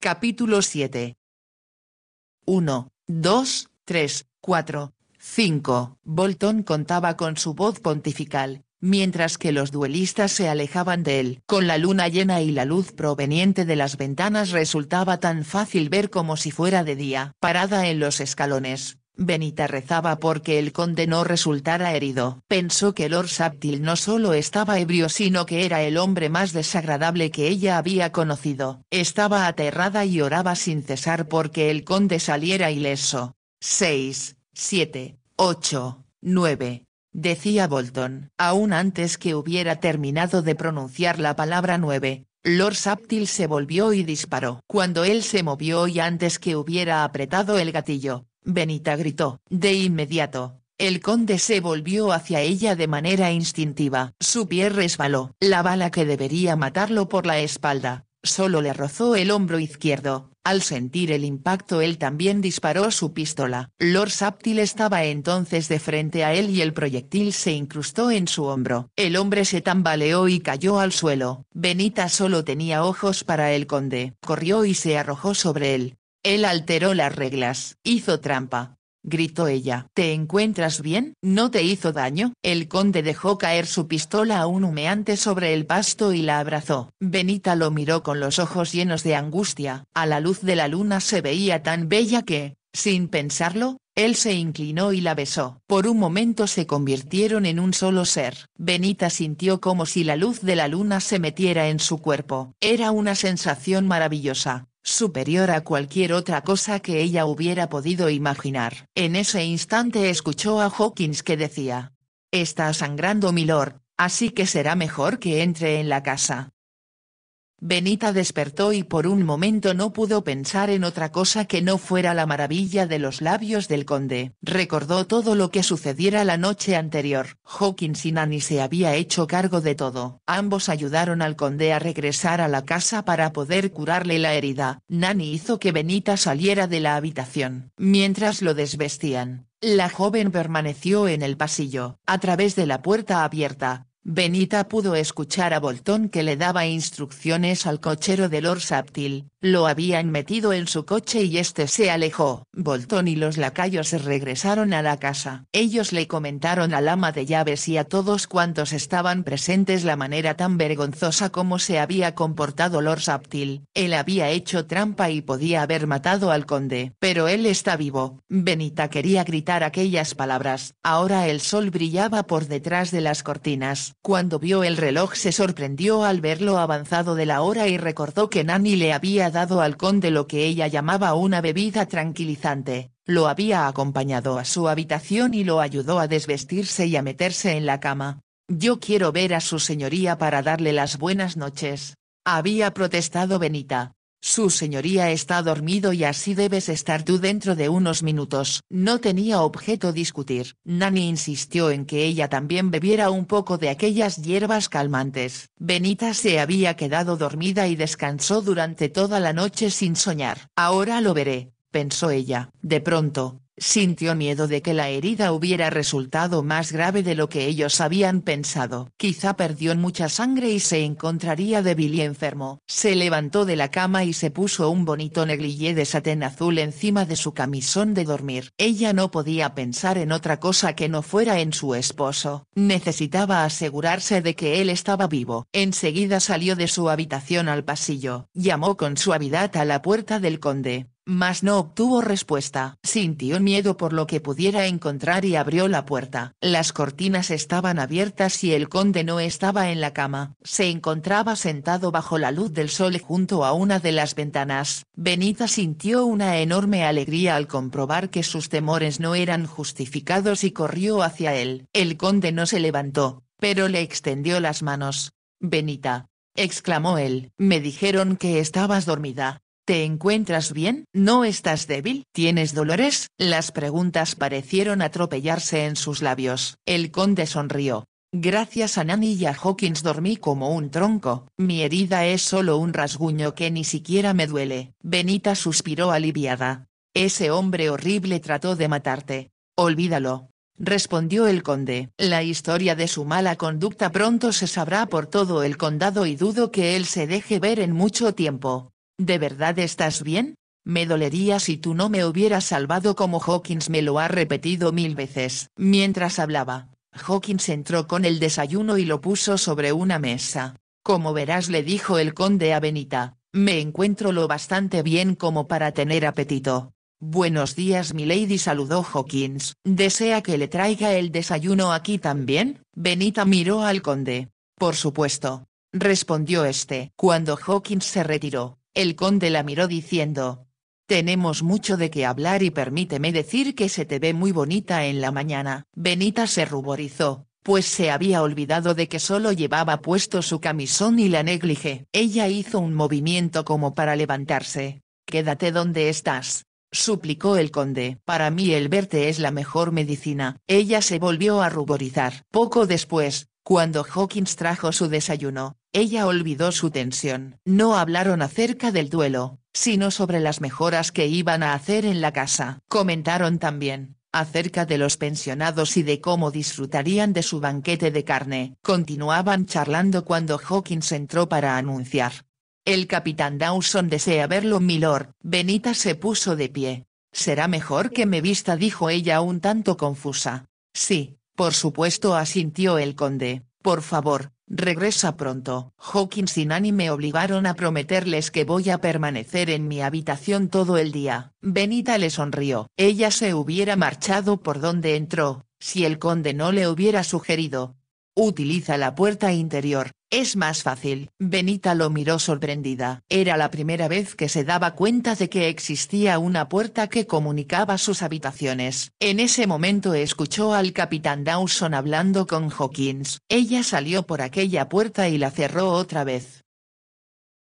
Capítulo 7. 1, 2, 3, 4, 5. Bolton contaba con su voz pontifical, mientras que los duelistas se alejaban de él. Con la luna llena y la luz proveniente de las ventanas resultaba tan fácil ver como si fuera de día. Parada en los escalones, Benita rezaba porque el conde no resultara herido. Pensó que Lord Saptil no solo estaba ebrio sino que era el hombre más desagradable que ella había conocido. Estaba aterrada y oraba sin cesar porque el conde saliera ileso. 6, 7, 8, 9, decía Bolton. Aún antes que hubiera terminado de pronunciar la palabra nueve, Lord Saptil se volvió y disparó. Cuando él se movió y antes que hubiera apretado el gatillo, Benita gritó. De inmediato, el conde se volvió hacia ella de manera instintiva. Su pie resbaló. La bala que debería matarlo por la espalda, solo le rozó el hombro izquierdo. Al sentir el impacto él también disparó su pistola. Lord Saptil estaba entonces de frente a él y el proyectil se incrustó en su hombro. El hombre se tambaleó y cayó al suelo. Benita solo tenía ojos para el conde. Corrió y se arrojó sobre él. Él alteró las reglas. Hizo trampa. Gritó ella. ¿Te encuentras bien? ¿No te hizo daño? El conde dejó caer su pistola aún humeante sobre el pasto y la abrazó. Benita lo miró con los ojos llenos de angustia. A la luz de la luna se veía tan bella que, sin pensarlo, él se inclinó y la besó. Por un momento se convirtieron en un solo ser. Benita sintió como si la luz de la luna se metiera en su cuerpo. Era una sensación maravillosa superior a cualquier otra cosa que ella hubiera podido imaginar. En ese instante escuchó a Hawkins que decía. Está sangrando milord, así que será mejor que entre en la casa. Benita despertó y por un momento no pudo pensar en otra cosa que no fuera la maravilla de los labios del conde. Recordó todo lo que sucediera la noche anterior. Hawkins y Nanny se había hecho cargo de todo. Ambos ayudaron al conde a regresar a la casa para poder curarle la herida. Nanny hizo que Benita saliera de la habitación. Mientras lo desvestían, la joven permaneció en el pasillo. A través de la puerta abierta, Benita pudo escuchar a Bolton que le daba instrucciones al cochero de Lord Saptil, lo habían metido en su coche y este se alejó. Bolton y los lacayos regresaron a la casa. Ellos le comentaron al ama de llaves y a todos cuantos estaban presentes la manera tan vergonzosa como se había comportado Lord Saptil. Él había hecho trampa y podía haber matado al conde. Pero él está vivo. Benita quería gritar aquellas palabras. Ahora el sol brillaba por detrás de las cortinas. Cuando vio el reloj se sorprendió al ver lo avanzado de la hora y recordó que Nanny le había dado al conde lo que ella llamaba una bebida tranquilizante, lo había acompañado a su habitación y lo ayudó a desvestirse y a meterse en la cama. Yo quiero ver a su señoría para darle las buenas noches. Había protestado Benita. Su señoría está dormido y así debes estar tú dentro de unos minutos. No tenía objeto discutir. Nani insistió en que ella también bebiera un poco de aquellas hierbas calmantes. Benita se había quedado dormida y descansó durante toda la noche sin soñar. Ahora lo veré, pensó ella. De pronto, Sintió miedo de que la herida hubiera resultado más grave de lo que ellos habían pensado. Quizá perdió mucha sangre y se encontraría débil y enfermo. Se levantó de la cama y se puso un bonito negligé de satén azul encima de su camisón de dormir. Ella no podía pensar en otra cosa que no fuera en su esposo. Necesitaba asegurarse de que él estaba vivo. Enseguida salió de su habitación al pasillo. Llamó con suavidad a la puerta del conde mas no obtuvo respuesta. Sintió miedo por lo que pudiera encontrar y abrió la puerta. Las cortinas estaban abiertas y el conde no estaba en la cama. Se encontraba sentado bajo la luz del sol junto a una de las ventanas. Benita sintió una enorme alegría al comprobar que sus temores no eran justificados y corrió hacia él. El conde no se levantó, pero le extendió las manos. Benita, exclamó él. Me dijeron que estabas dormida. ¿Te encuentras bien? ¿No estás débil? ¿Tienes dolores? Las preguntas parecieron atropellarse en sus labios. El conde sonrió. Gracias a Nanny y a Hawkins dormí como un tronco. Mi herida es solo un rasguño que ni siquiera me duele. Benita suspiró aliviada. Ese hombre horrible trató de matarte. Olvídalo. Respondió el conde. La historia de su mala conducta pronto se sabrá por todo el condado y dudo que él se deje ver en mucho tiempo. ¿De verdad estás bien? Me dolería si tú no me hubieras salvado como Hawkins me lo ha repetido mil veces. Mientras hablaba, Hawkins entró con el desayuno y lo puso sobre una mesa. Como verás le dijo el conde a Benita, me encuentro lo bastante bien como para tener apetito. Buenos días milady saludó Hawkins. ¿Desea que le traiga el desayuno aquí también? Benita miró al conde. Por supuesto. Respondió este. Cuando Hawkins se retiró, el conde la miró diciendo. Tenemos mucho de qué hablar y permíteme decir que se te ve muy bonita en la mañana. Benita se ruborizó, pues se había olvidado de que solo llevaba puesto su camisón y la neglige. Ella hizo un movimiento como para levantarse. Quédate donde estás, suplicó el conde. Para mí el verte es la mejor medicina. Ella se volvió a ruborizar. Poco después, cuando Hawkins trajo su desayuno, ella olvidó su tensión. No hablaron acerca del duelo, sino sobre las mejoras que iban a hacer en la casa. Comentaron también, acerca de los pensionados y de cómo disfrutarían de su banquete de carne. Continuaban charlando cuando Hawkins entró para anunciar. El capitán Dawson desea verlo milord. Benita se puso de pie. Será mejor que me vista dijo ella un tanto confusa. Sí, por supuesto asintió el conde, por favor, regresa pronto. Hawkins y Nanny me obligaron a prometerles que voy a permanecer en mi habitación todo el día. Benita le sonrió. Ella se hubiera marchado por donde entró, si el conde no le hubiera sugerido. Utiliza la puerta interior, es más fácil. Benita lo miró sorprendida. Era la primera vez que se daba cuenta de que existía una puerta que comunicaba sus habitaciones. En ese momento escuchó al capitán Dawson hablando con Hawkins. Ella salió por aquella puerta y la cerró otra vez.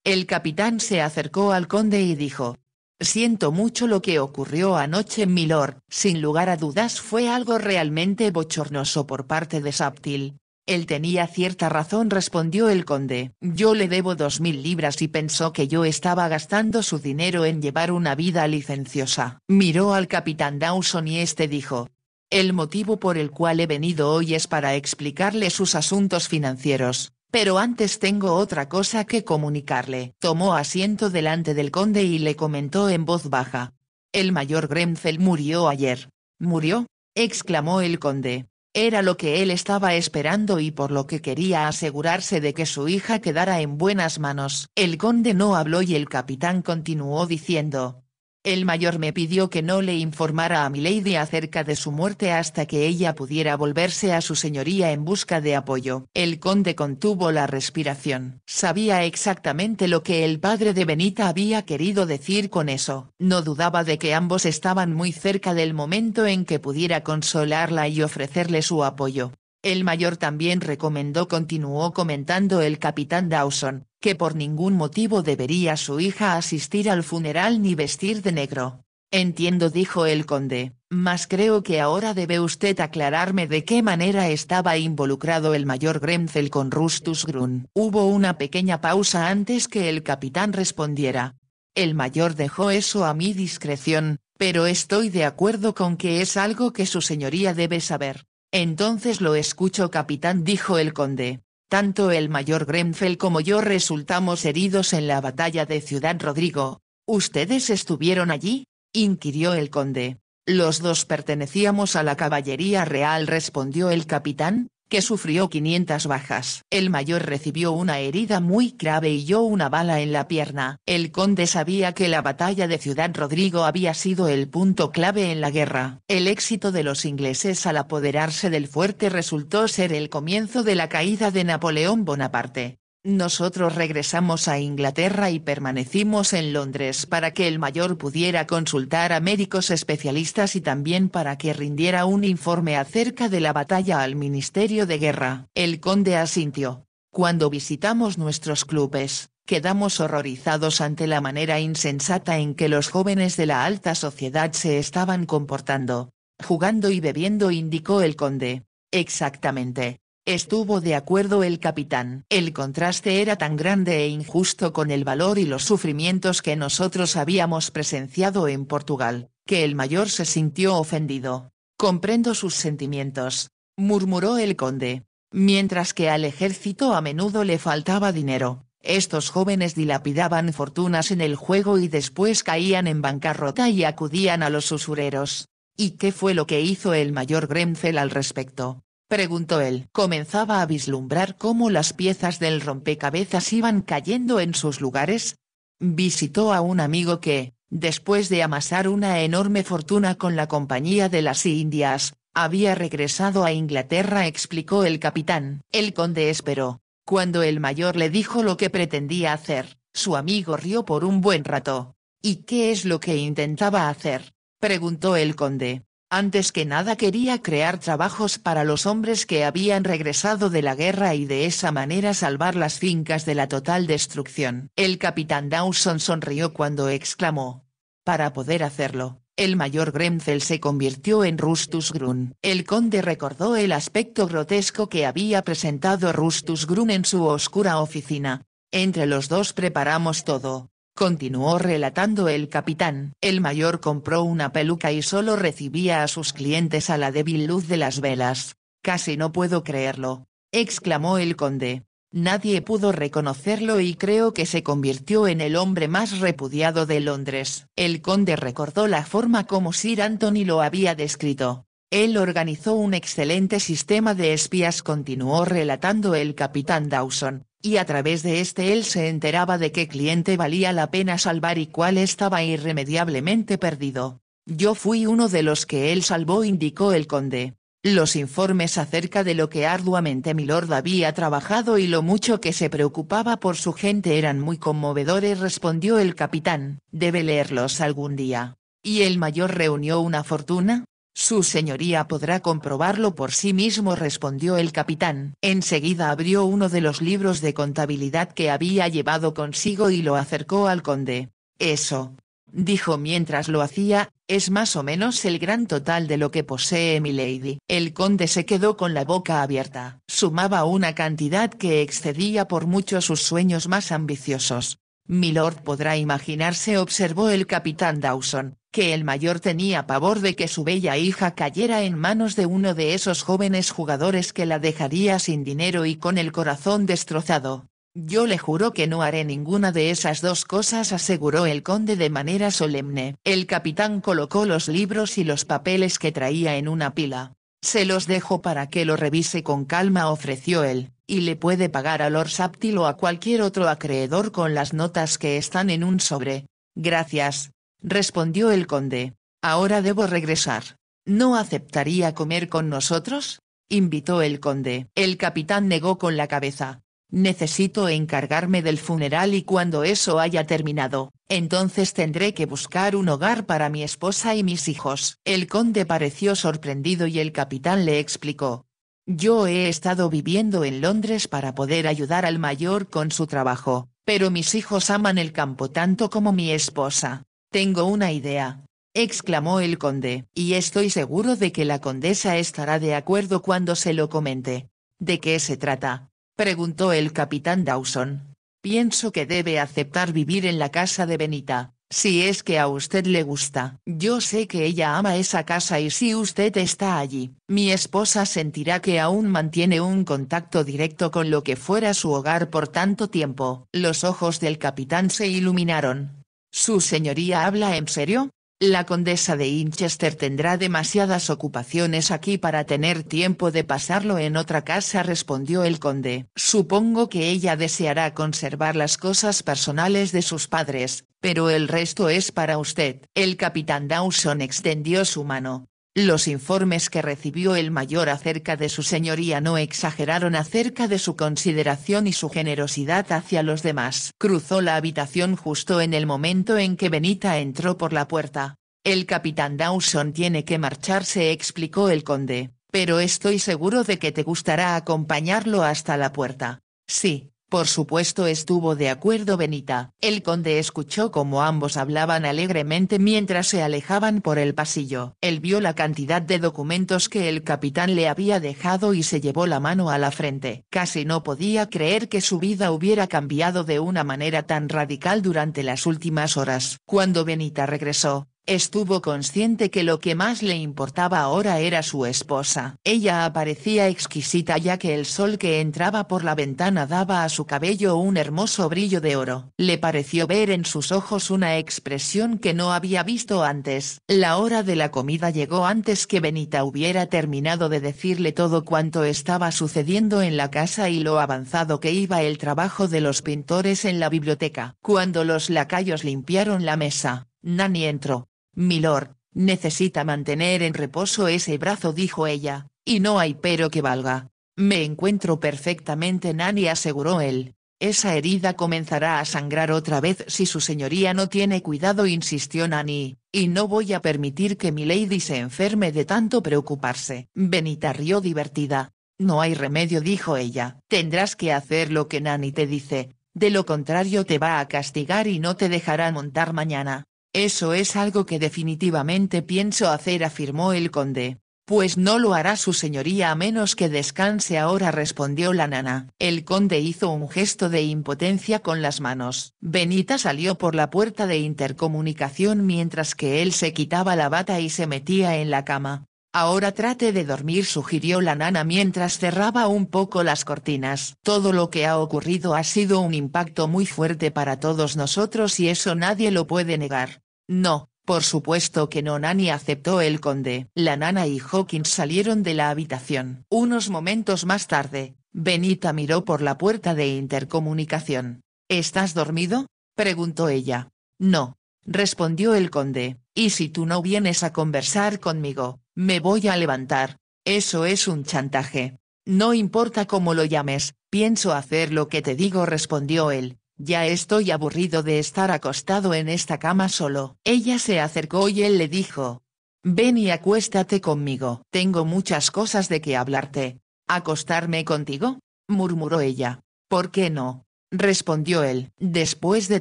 El capitán se acercó al conde y dijo. Siento mucho lo que ocurrió anoche milord, sin lugar a dudas fue algo realmente bochornoso por parte de Saptil, él tenía cierta razón respondió el conde. Yo le debo dos mil libras y pensó que yo estaba gastando su dinero en llevar una vida licenciosa. Miró al capitán Dawson y este dijo. El motivo por el cual he venido hoy es para explicarle sus asuntos financieros, pero antes tengo otra cosa que comunicarle. Tomó asiento delante del conde y le comentó en voz baja. El mayor Grenfell murió ayer. ¿Murió? exclamó el conde. Era lo que él estaba esperando y por lo que quería asegurarse de que su hija quedara en buenas manos. El conde no habló y el capitán continuó diciendo, el mayor me pidió que no le informara a Milady acerca de su muerte hasta que ella pudiera volverse a su señoría en busca de apoyo. El conde contuvo la respiración. Sabía exactamente lo que el padre de Benita había querido decir con eso. No dudaba de que ambos estaban muy cerca del momento en que pudiera consolarla y ofrecerle su apoyo. El mayor también recomendó continuó comentando el capitán Dawson, que por ningún motivo debería su hija asistir al funeral ni vestir de negro. Entiendo dijo el conde, mas creo que ahora debe usted aclararme de qué manera estaba involucrado el mayor Grenfell con Rustus Grun. Hubo una pequeña pausa antes que el capitán respondiera. El mayor dejó eso a mi discreción, pero estoy de acuerdo con que es algo que su señoría debe saber. Entonces lo escucho capitán dijo el conde. Tanto el mayor Grenfell como yo resultamos heridos en la batalla de Ciudad Rodrigo. ¿Ustedes estuvieron allí? inquirió el conde. Los dos pertenecíamos a la caballería real respondió el capitán, que sufrió 500 bajas. El mayor recibió una herida muy grave y yo una bala en la pierna. El conde sabía que la batalla de Ciudad Rodrigo había sido el punto clave en la guerra. El éxito de los ingleses al apoderarse del fuerte resultó ser el comienzo de la caída de Napoleón Bonaparte. Nosotros regresamos a Inglaterra y permanecimos en Londres para que el mayor pudiera consultar a médicos especialistas y también para que rindiera un informe acerca de la batalla al Ministerio de Guerra. El conde asintió. Cuando visitamos nuestros clubes, quedamos horrorizados ante la manera insensata en que los jóvenes de la alta sociedad se estaban comportando. Jugando y bebiendo indicó el conde. Exactamente Estuvo de acuerdo el capitán. El contraste era tan grande e injusto con el valor y los sufrimientos que nosotros habíamos presenciado en Portugal, que el mayor se sintió ofendido. Comprendo sus sentimientos, murmuró el conde. Mientras que al ejército a menudo le faltaba dinero, Estos jóvenes dilapidaban fortunas en el juego y después caían en bancarrota y acudían a los usureros. ¿Y qué fue lo que hizo el mayor Grenfell al respecto? Preguntó él. Comenzaba a vislumbrar cómo las piezas del rompecabezas iban cayendo en sus lugares. Visitó a un amigo que, después de amasar una enorme fortuna con la Compañía de las Indias, había regresado a Inglaterra explicó el capitán. El conde esperó. Cuando el mayor le dijo lo que pretendía hacer, su amigo rió por un buen rato. ¿Y qué es lo que intentaba hacer? preguntó el conde. Antes que nada quería crear trabajos para los hombres que habían regresado de la guerra y de esa manera salvar las fincas de la total destrucción. El capitán Dawson sonrió cuando exclamó. Para poder hacerlo, el mayor Grenfell se convirtió en Rustus Grun. El conde recordó el aspecto grotesco que había presentado Rustus Grun en su oscura oficina. Entre los dos preparamos todo, Continuó relatando el capitán. El mayor compró una peluca y solo recibía a sus clientes a la débil luz de las velas. Casi no puedo creerlo. Exclamó el conde. Nadie pudo reconocerlo y creo que se convirtió en el hombre más repudiado de Londres. El conde recordó la forma como Sir Anthony lo había descrito. Él organizó un excelente sistema de espías continuó relatando el capitán Dawson, y a través de este él se enteraba de qué cliente valía la pena salvar y cuál estaba irremediablemente perdido. Yo fui uno de los que él salvó indicó el conde. Los informes acerca de lo que arduamente Milord había trabajado y lo mucho que se preocupaba por su gente eran muy conmovedores respondió el capitán, debe leerlos algún día. ¿Y el mayor reunió una fortuna? Su señoría podrá comprobarlo por sí mismo respondió el capitán. Enseguida abrió uno de los libros de contabilidad que había llevado consigo y lo acercó al conde. Eso. Dijo mientras lo hacía, es más o menos el gran total de lo que posee mi lady. El conde se quedó con la boca abierta. Sumaba una cantidad que excedía por mucho sus sueños más ambiciosos. Milord podrá imaginarse observó el capitán Dawson, que el mayor tenía pavor de que su bella hija cayera en manos de uno de esos jóvenes jugadores que la dejaría sin dinero y con el corazón destrozado. Yo le juro que no haré ninguna de esas dos cosas aseguró el conde de manera solemne. El capitán colocó los libros y los papeles que traía en una pila. Se los dejo para que lo revise con calma ofreció él, y le puede pagar a Lord Saptil o a cualquier otro acreedor con las notas que están en un sobre. Gracias, respondió el conde. Ahora debo regresar. ¿No aceptaría comer con nosotros? invitó el conde. El capitán negó con la cabeza. Necesito encargarme del funeral y cuando eso haya terminado, entonces tendré que buscar un hogar para mi esposa y mis hijos. El conde pareció sorprendido y el capitán le explicó. Yo he estado viviendo en Londres para poder ayudar al mayor con su trabajo, pero mis hijos aman el campo tanto como mi esposa. Tengo una idea. exclamó el conde, y estoy seguro de que la condesa estará de acuerdo cuando se lo comente. ¿De qué se trata? preguntó el capitán Dawson. Pienso que debe aceptar vivir en la casa de Benita, si es que a usted le gusta. Yo sé que ella ama esa casa y si usted está allí, mi esposa sentirá que aún mantiene un contacto directo con lo que fuera su hogar por tanto tiempo. Los ojos del capitán se iluminaron. ¿Su señoría habla en serio? La condesa de Inchester tendrá demasiadas ocupaciones aquí para tener tiempo de pasarlo en otra casa respondió el conde. Supongo que ella deseará conservar las cosas personales de sus padres, pero el resto es para usted. El capitán Dawson extendió su mano, los informes que recibió el mayor acerca de su señoría no exageraron acerca de su consideración y su generosidad hacia los demás. Cruzó la habitación justo en el momento en que Benita entró por la puerta. El capitán Dawson tiene que marcharse explicó el conde, pero estoy seguro de que te gustará acompañarlo hasta la puerta. Sí, por supuesto estuvo de acuerdo Benita. El conde escuchó como ambos hablaban alegremente mientras se alejaban por el pasillo. Él vio la cantidad de documentos que el capitán le había dejado y se llevó la mano a la frente. Casi no podía creer que su vida hubiera cambiado de una manera tan radical durante las últimas horas. Cuando Benita regresó, Estuvo consciente que lo que más le importaba ahora era su esposa. Ella aparecía exquisita ya que el sol que entraba por la ventana daba a su cabello un hermoso brillo de oro. Le pareció ver en sus ojos una expresión que no había visto antes. La hora de la comida llegó antes que Benita hubiera terminado de decirle todo cuanto estaba sucediendo en la casa y lo avanzado que iba el trabajo de los pintores en la biblioteca. Cuando los lacayos limpiaron la mesa, Nani entró. Milord, necesita mantener en reposo ese brazo dijo ella, y no hay pero que valga. Me encuentro perfectamente Nani aseguró él. Esa herida comenzará a sangrar otra vez si su señoría no tiene cuidado insistió Nani, y no voy a permitir que mi lady se enferme de tanto preocuparse. Benita rió divertida. No hay remedio dijo ella. Tendrás que hacer lo que Nani te dice, de lo contrario te va a castigar y no te dejará montar mañana. Eso es algo que definitivamente pienso hacer afirmó el conde. Pues no lo hará su señoría a menos que descanse ahora respondió la nana. El conde hizo un gesto de impotencia con las manos. Benita salió por la puerta de intercomunicación mientras que él se quitaba la bata y se metía en la cama. Ahora trate de dormir sugirió la nana mientras cerraba un poco las cortinas. Todo lo que ha ocurrido ha sido un impacto muy fuerte para todos nosotros y eso nadie lo puede negar. No, por supuesto que no Nani aceptó el conde. La nana y Hawkins salieron de la habitación. Unos momentos más tarde, Benita miró por la puerta de intercomunicación. ¿Estás dormido? preguntó ella. No, respondió el conde, y si tú no vienes a conversar conmigo, me voy a levantar. Eso es un chantaje. No importa cómo lo llames, pienso hacer lo que te digo respondió él, ya estoy aburrido de estar acostado en esta cama solo. Ella se acercó y él le dijo. Ven y acuéstate conmigo. Tengo muchas cosas de que hablarte. ¿Acostarme contigo? murmuró ella. ¿Por qué no? respondió él. Después de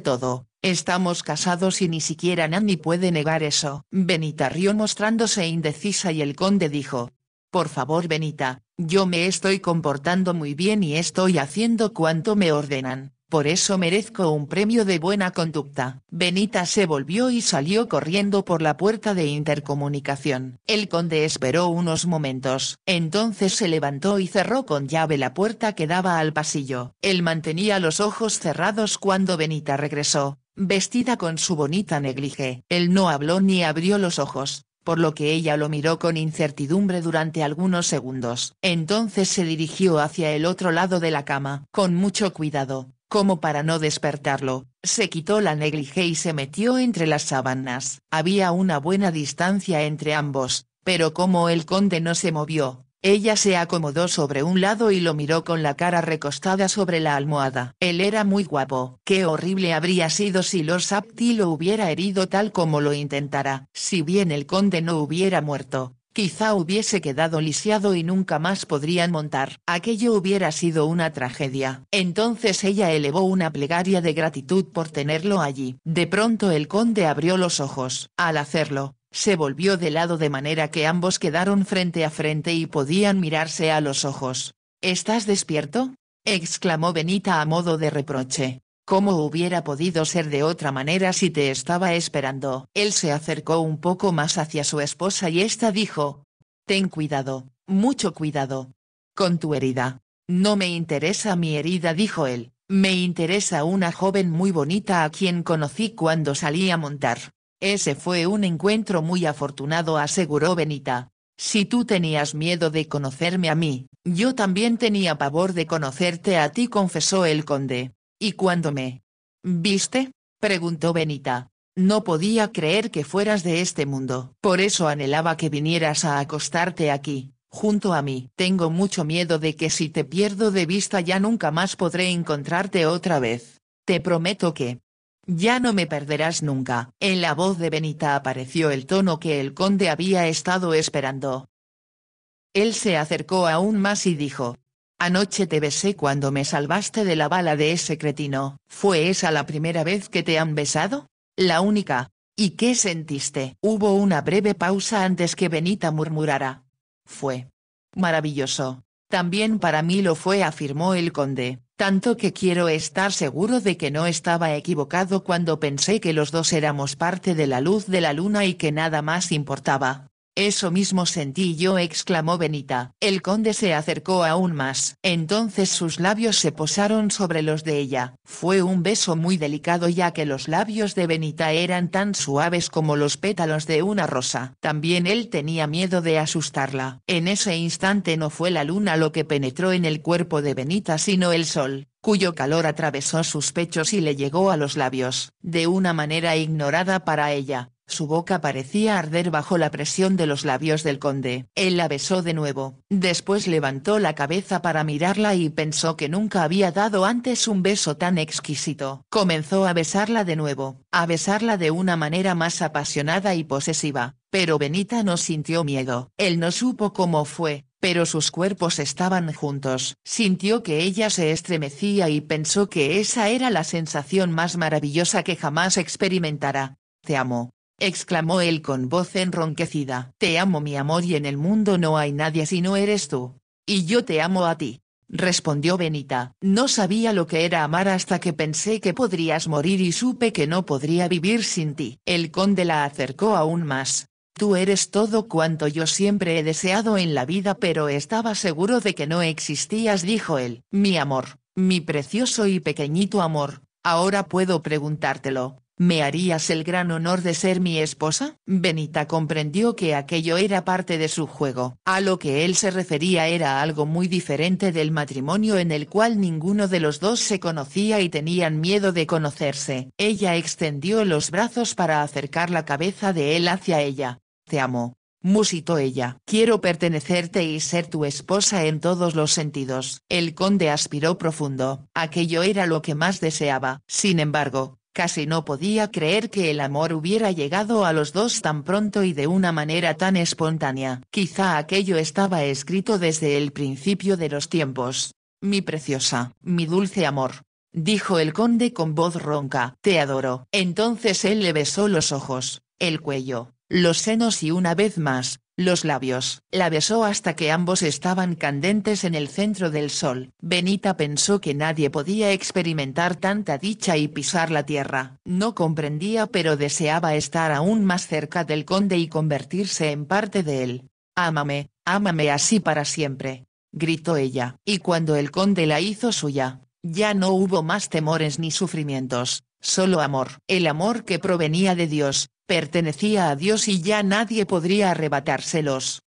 todo, estamos casados y ni siquiera Nanny puede negar eso. Benita rió mostrándose indecisa y el conde dijo. Por favor Benita, yo me estoy comportando muy bien y estoy haciendo cuanto me ordenan por eso merezco un premio de buena conducta. Benita se volvió y salió corriendo por la puerta de intercomunicación. El conde esperó unos momentos. Entonces se levantó y cerró con llave la puerta que daba al pasillo. Él mantenía los ojos cerrados cuando Benita regresó, vestida con su bonita neglige. Él no habló ni abrió los ojos por lo que ella lo miró con incertidumbre durante algunos segundos. Entonces se dirigió hacia el otro lado de la cama. Con mucho cuidado, como para no despertarlo, se quitó la neglige y se metió entre las sábanas. Había una buena distancia entre ambos, pero como el conde no se movió, ella se acomodó sobre un lado y lo miró con la cara recostada sobre la almohada. Él era muy guapo. Qué horrible habría sido si Lord Sapti lo hubiera herido tal como lo intentara. Si bien el conde no hubiera muerto, Quizá hubiese quedado lisiado y nunca más podrían montar. Aquello hubiera sido una tragedia. Entonces ella elevó una plegaria de gratitud por tenerlo allí. De pronto el conde abrió los ojos. Al hacerlo, se volvió de lado de manera que ambos quedaron frente a frente y podían mirarse a los ojos. ¿Estás despierto? exclamó Benita a modo de reproche. ¿Cómo hubiera podido ser de otra manera si te estaba esperando? Él se acercó un poco más hacia su esposa y ésta dijo. Ten cuidado, mucho cuidado. Con tu herida. No me interesa mi herida dijo él, me interesa una joven muy bonita a quien conocí cuando salí a montar. Ese fue un encuentro muy afortunado aseguró Benita. Si tú tenías miedo de conocerme a mí, yo también tenía pavor de conocerte a ti confesó el conde. ¿Y cuándo me viste? preguntó Benita. No podía creer que fueras de este mundo. Por eso anhelaba que vinieras a acostarte aquí, junto a mí. Tengo mucho miedo de que si te pierdo de vista ya nunca más podré encontrarte otra vez. Te prometo que... Ya no me perderás nunca. En la voz de Benita apareció el tono que el conde había estado esperando. Él se acercó aún más y dijo, Anoche te besé cuando me salvaste de la bala de ese cretino. ¿Fue esa la primera vez que te han besado? La única. ¿Y qué sentiste? Hubo una breve pausa antes que Benita murmurara. Fue. Maravilloso. También para mí lo fue afirmó el conde, tanto que quiero estar seguro de que no estaba equivocado cuando pensé que los dos éramos parte de la luz de la luna y que nada más importaba. Eso mismo sentí yo exclamó Benita. El conde se acercó aún más. Entonces sus labios se posaron sobre los de ella. Fue un beso muy delicado ya que los labios de Benita eran tan suaves como los pétalos de una rosa. También él tenía miedo de asustarla. En ese instante no fue la luna lo que penetró en el cuerpo de Benita sino el sol cuyo calor atravesó sus pechos y le llegó a los labios, de una manera ignorada para ella, su boca parecía arder bajo la presión de los labios del conde. Él la besó de nuevo, después levantó la cabeza para mirarla y pensó que nunca había dado antes un beso tan exquisito. Comenzó a besarla de nuevo, a besarla de una manera más apasionada y posesiva, pero Benita no sintió miedo. Él no supo cómo fue, pero sus cuerpos estaban juntos. Sintió que ella se estremecía y pensó que esa era la sensación más maravillosa que jamás experimentara. Te amo, exclamó él con voz enronquecida. Te amo mi amor y en el mundo no hay nadie si no eres tú. Y yo te amo a ti. Respondió Benita. No sabía lo que era amar hasta que pensé que podrías morir y supe que no podría vivir sin ti. El conde la acercó aún más. Tú eres todo cuanto yo siempre he deseado en la vida pero estaba seguro de que no existías dijo él. Mi amor, mi precioso y pequeñito amor, ahora puedo preguntártelo, ¿Me harías el gran honor de ser mi esposa? Benita comprendió que aquello era parte de su juego. A lo que él se refería era algo muy diferente del matrimonio en el cual ninguno de los dos se conocía y tenían miedo de conocerse. Ella extendió los brazos para acercar la cabeza de él hacia ella. Te amo. Musitó ella. Quiero pertenecerte y ser tu esposa en todos los sentidos. El conde aspiró profundo. Aquello era lo que más deseaba. Sin embargo, Casi no podía creer que el amor hubiera llegado a los dos tan pronto y de una manera tan espontánea. Quizá aquello estaba escrito desde el principio de los tiempos. Mi preciosa, mi dulce amor. Dijo el conde con voz ronca. Te adoro. Entonces él le besó los ojos, el cuello, los senos y una vez más, los labios. La besó hasta que ambos estaban candentes en el centro del sol. Benita pensó que nadie podía experimentar tanta dicha y pisar la tierra. No comprendía pero deseaba estar aún más cerca del conde y convertirse en parte de él. Ámame, ámame así para siempre. Gritó ella. Y cuando el conde la hizo suya, ya no hubo más temores ni sufrimientos, solo amor. El amor que provenía de Dios, pertenecía a Dios y ya nadie podría arrebatárselos.